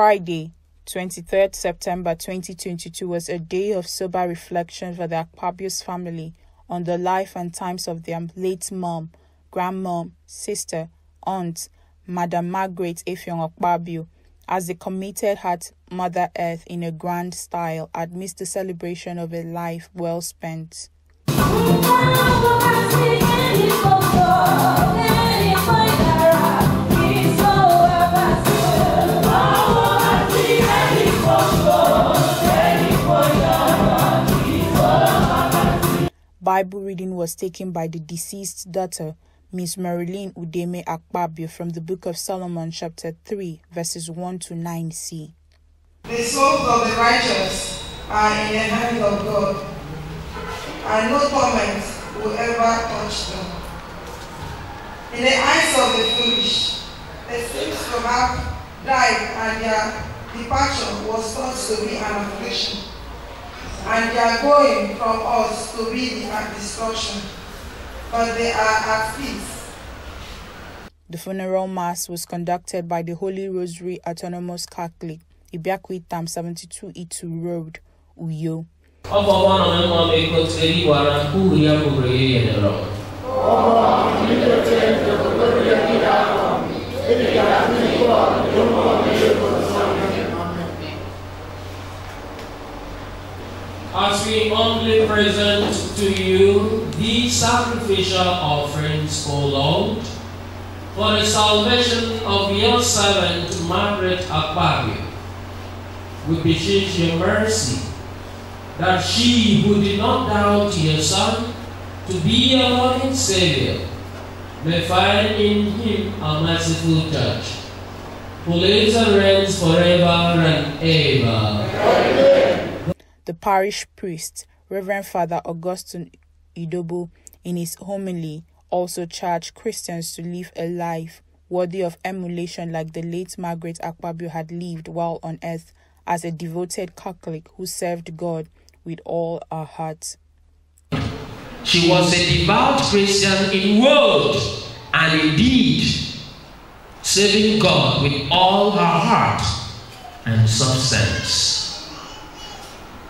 Friday, 23rd September 2022 was a day of sober reflection for the Akpabios family on the life and times of their late mom, grandmom, sister, aunt, Madam Margaret Effiong Akpabio, as they committed her Mother Earth in a grand style amidst the celebration of a life well spent. Bible reading was taken by the deceased daughter, Miss Marilyn Udeme Akpabio, from the Book of Solomon, chapter 3, verses 1 to 9c. The souls of the righteous are in the hands of God, and no torment will ever touch them. In the eyes of the foolish, they seem to have died, and their departure was thought to be an affliction and they are going from us to be the destruction, but they are at peace. The funeral mass was conducted by the Holy Rosary Autonomous Catholic, Ibiakwi Tam 72 Itu Road, Uyo. as we humbly present to you these sacrificial offerings, O Lord, for the salvation of your servant Margaret Akpabio. We beseech your mercy that she who did not doubt your Son to be your and Savior may find in him a merciful touch, who lives and reigns forever and ever. Amen. The parish priest, Reverend Father Augustine Idobo, in his homily, also charged Christians to live a life worthy of emulation like the late Margaret Akpabio had lived while on earth as a devoted Catholic who served God with all her heart. She was a devout Christian in word and in deed, serving God with all her heart and substance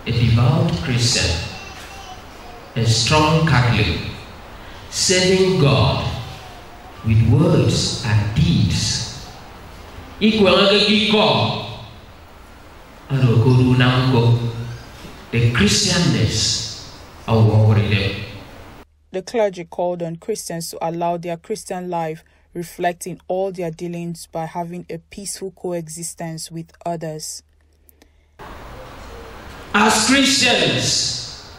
a devout Christian, a strong Catholic, serving God with words and deeds. The Christianness The clergy called on Christians to allow their Christian life reflecting all their dealings by having a peaceful coexistence with others as Christians,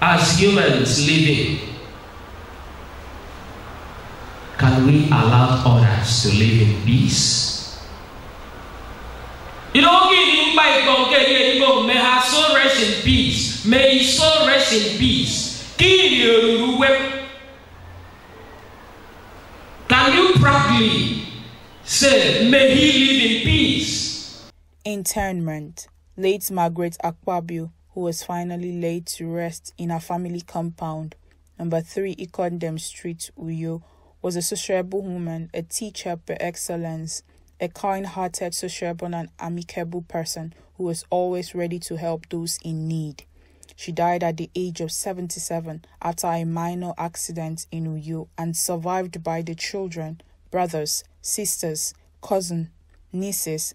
as humans living, can we allow others to live in peace? You know, giving by God, may have so rest in peace. May his soul rest in peace. Can you proudly say, may he live in peace? Internment. Late Margaret Akpabio, who was finally laid to rest in her family compound, number 3 Ikondem Street, Uyo, was a sociable woman, a teacher per excellence, a kind-hearted, sociable and amicable person who was always ready to help those in need. She died at the age of 77 after a minor accident in Uyo and survived by the children, brothers, sisters, cousins, nieces,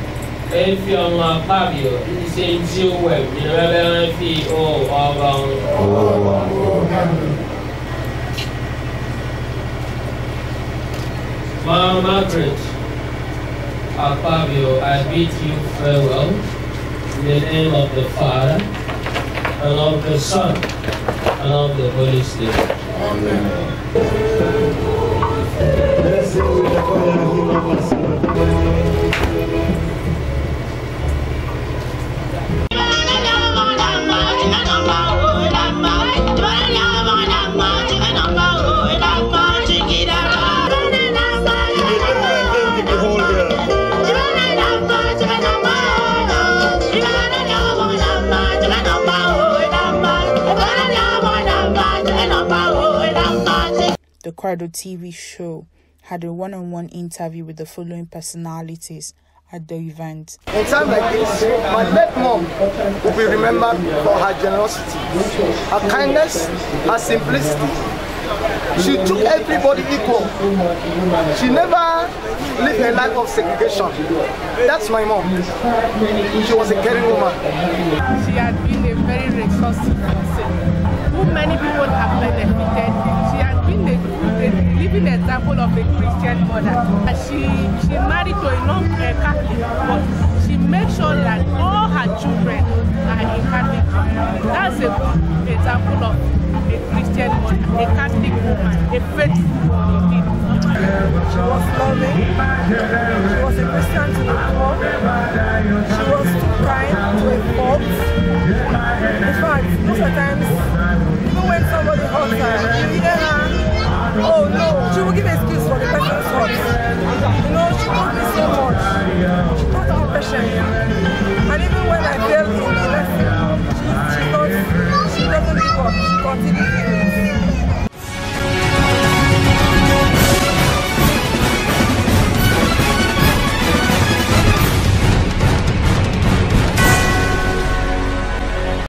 efi ọ̀nà pàbíọ̀ ṣe tí ó ẹgbẹ́ wọn fi ó ọba Mama Margaret Akpabio, I bid you farewell in the name of the Father, and of the Son, and of the Holy Spirit. Amen. Cradle TV show had a one on one interview with the following personalities at the event. In times like this, my late mom will be remembered for her generosity, her kindness, her simplicity. She took everybody equal. She never lived a life of segregation. That's my mom. She was a caring woman. She had been a very resourceful person who many people have benefited. A living example of a Christian mother. She she married to a non-Catholic, but she made sure that all her children are in Catholic. That's a good example of a Christian mother, a Catholic woman, a faithful woman. She was loving. She was a Christian to the core. She was too kind to a fault. In fact, most of the times, even when somebody hurts her, You know, she taught me so much. She taught how patient And even when I fail in the lesson, she, she, does, she doesn't give up. She continues.